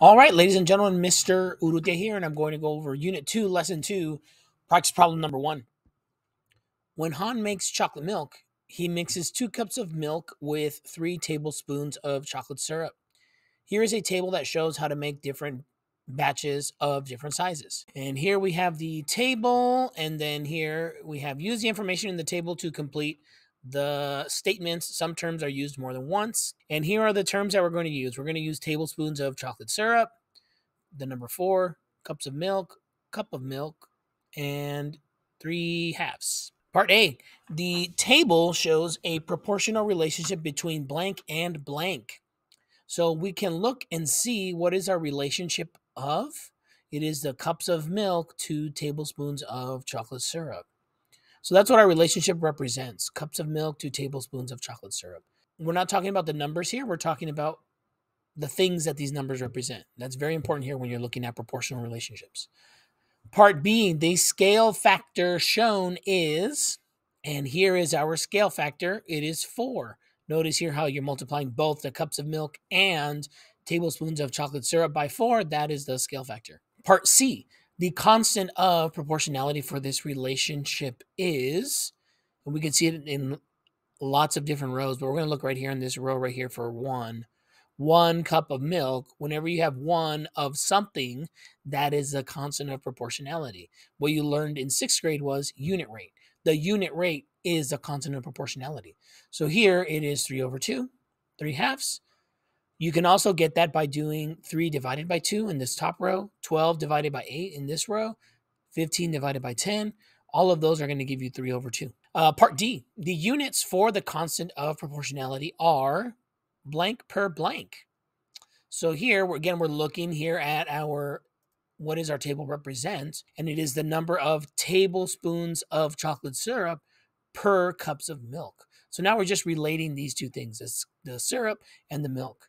All right, ladies and gentlemen, Mr. Urrutia here, and I'm going to go over Unit 2, Lesson 2, practice problem number 1. When Han makes chocolate milk, he mixes 2 cups of milk with 3 tablespoons of chocolate syrup. Here is a table that shows how to make different batches of different sizes. And here we have the table, and then here we have use the information in the table to complete the statements. Some terms are used more than once. And here are the terms that we're going to use. We're going to use tablespoons of chocolate syrup, the number four, cups of milk, cup of milk, and three halves. Part A The table shows a proportional relationship between blank and blank. So we can look and see what is our relationship of. It is the cups of milk to tablespoons of chocolate syrup. So that's what our relationship represents cups of milk, to tablespoons of chocolate syrup. We're not talking about the numbers here, we're talking about the things that these numbers represent. That's very important here when you're looking at proportional relationships. Part B, the scale factor shown is, and here is our scale factor, it is four. Notice here how you're multiplying both the cups of milk and tablespoons of chocolate syrup by four. That is the scale factor. Part C, the constant of proportionality for this relationship is, and we can see it in lots of different rows, but we're going to look right here in this row right here for one. One cup of milk, whenever you have one of something, that is a constant of proportionality. What you learned in sixth grade was unit rate. The unit rate is a constant of proportionality. So here it is 3 over 2, 3 halves. You can also get that by doing 3 divided by 2 in this top row, 12 divided by 8 in this row, 15 divided by 10. All of those are going to give you 3 over 2. Uh, part D, the units for the constant of proportionality are blank per blank. So here, we're, again, we're looking here at our, what does our table represent? And it is the number of tablespoons of chocolate syrup per cups of milk. So now we're just relating these two things, the syrup and the milk.